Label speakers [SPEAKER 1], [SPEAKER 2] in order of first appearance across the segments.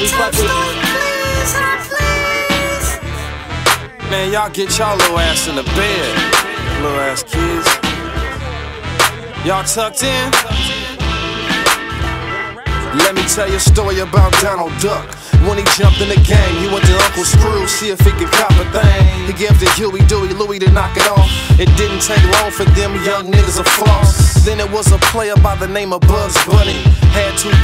[SPEAKER 1] we fuck with. Man, y'all get y'all little ass in the bed, little ass kids. Y'all tucked in? Let me tell you a story about Donald Duck. When he jumped in the game, he went to Uncle Scrooge, see if he could cop a thing. He gave to Huey, Dewey, Louie to knock it off. It didn't take long for them young niggas to floss. Then it was a player by the name of Bugs Bunny. Had to go fronts,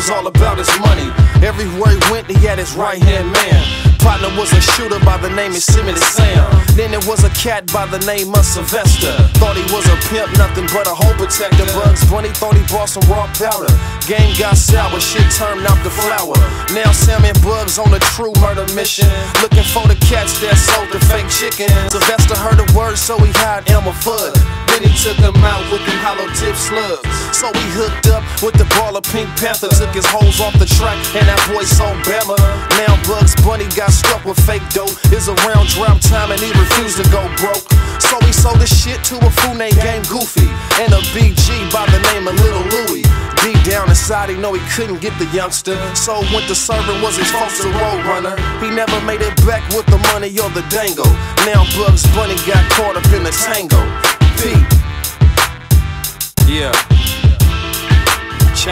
[SPEAKER 1] was all about his money. Everywhere he went, he had his right hand man. Partner was a shooter by the name of Yosemite Sam. Then there was a cat by the name of Sylvester. Thought he was a pimp, nothing but a hole protector. Bugs Bunny thought he bought some raw powder. Game got sour, shit turned out the flower. Now Sam and Bugs on a true murder mission. Looking for the cats that sold the fake chicken. Sylvester heard the word, so he hired Elmer Fudd. Then he took him out with them hollow tip slugs. So we hooked up with the ball of Pink Panther. Took his hoes off the track, and that boy sold Bama. Now Bugs Bunny got stuck with fake dope. It's around drought time and he refused to go broke. So he sold his shit to a fool named Game Goofy and a BG by the name of Little Louie. Deep down inside, he know he couldn't get the youngster. So went to serving was his a road runner. He never made it back with the money or the dango. Now Bugs Bunny got caught up in the tango.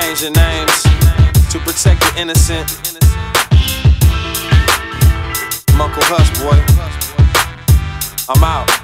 [SPEAKER 1] Changing names to protect the innocent. Uncle Hush, boy. I'm out.